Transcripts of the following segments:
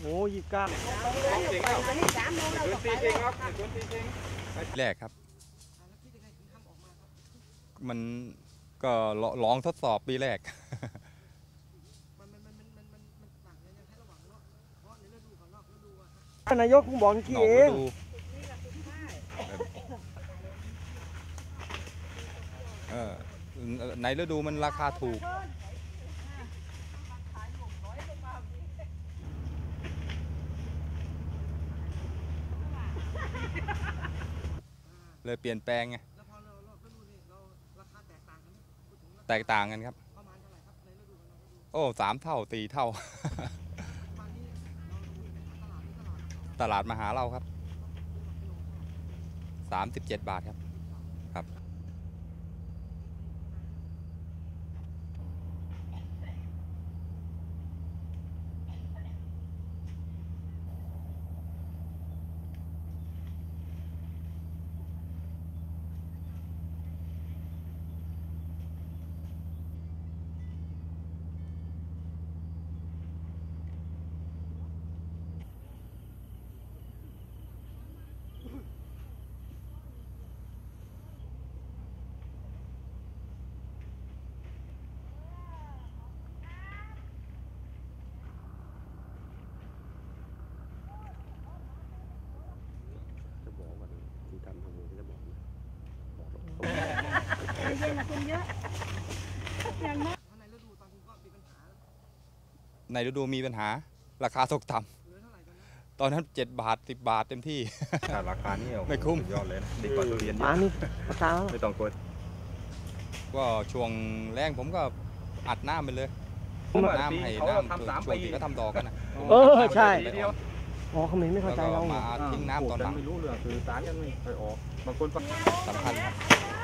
โอ้ยี่สิบเก้าไปวันนี้สามโมงเราก็ไปแล้วแรกครับ มันก็ลลองทดสอบปีแรกนายกผมบอกเมื่อกี้นอกเอฤงดูเออในฤดูมันราคาถูก เลยเปลี่ยนแปลงไงแตกต่างกันครับโอ้สามเท่าสี่เท่าตลาดมาหาเราครับสามสิบเจ็ดบาทครับครับ จะบอกว่าที่ทำทำมือจะบอกนะบอกหรอก เย็นนะคุณเยอะอย่างนั้น ในฤดูมีปัญหา ราคาตกต่ำตอนนั้นเจ็ดบาทสิบบาทเต็มที่แต่ราคานี่โอ้โหไม่คุ้มสุดยอดเลยนะดีกว่าทุเรียนเยปลาอะนี่ปลาตาไม่ต้องกลัวก็ช่วงแรงผมก็อัดน้ำไปเลยผมอะน้ำให้เขาน้ำทำสามช่วงปีที่เขาทำดอกกันนะเออใช่ไปออกอ๋อเขาไม่ไม่เข้าใจแล้วเราก็มาทิ้งน้ำตอนหลังไม่รู้เรื่องคือสารกันไม่ค่อยออกบางคนก็สำคัญครับเออจ่าย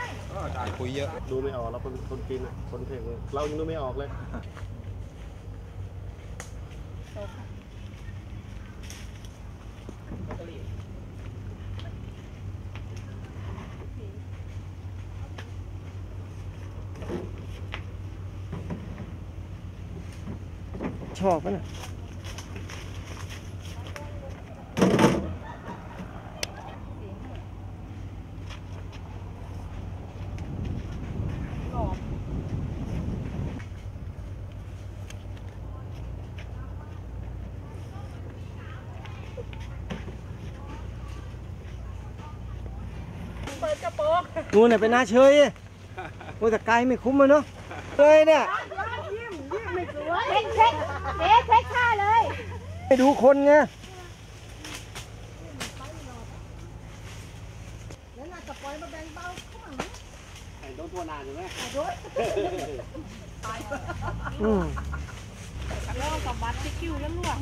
คุยเยอะ ดูไม่ออกเราคนคนกินอะ คนเพลงเรายังดูไม่ออกเลยชอบปะน่ะ กระโปรงนู่นน่ะเป็นนาเชยโอ้แต่ไกลไม่คุ้มเลยเนาะเลยเนี่ยยิ้มยิ้มไม่สวยเช็คเช็คเช็คเช็คค่าเลยให้ดูคนไงแล้วน่าจะปล่อยมาแบ่งเบาข้างหลังโดนตัวนานอยู่ไหมอืมแล้วกับบัตรที่คิวแล้วล่วง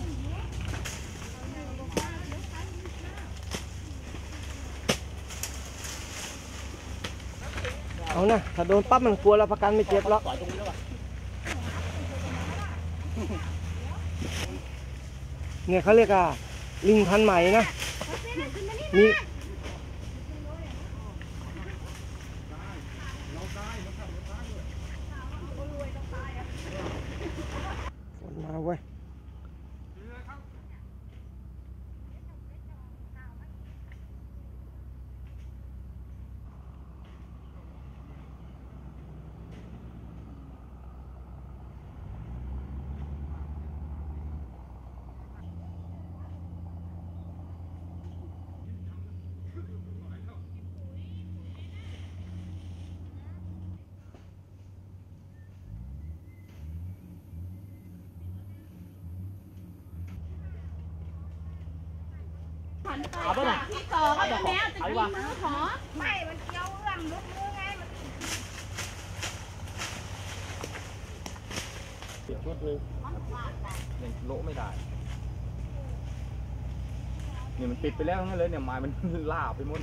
เอานะถ้าโดนปั๊บมันกลัวเราประกันไม่เจ็บหรอกเนี่ยเขาเรียกอะลิงพันใหม่นะมี เอาไปไหนที่ต่อก็จะแมวจะกินมือขอไม่ มันเกี่ยวเอื้องลุกมือไงมันเดี๋ยวรถนึงยังโลไม่ได้เนี่ยมันติดไปแล้วงั้นเลยเนี่ยไม้มันล่าไปหมด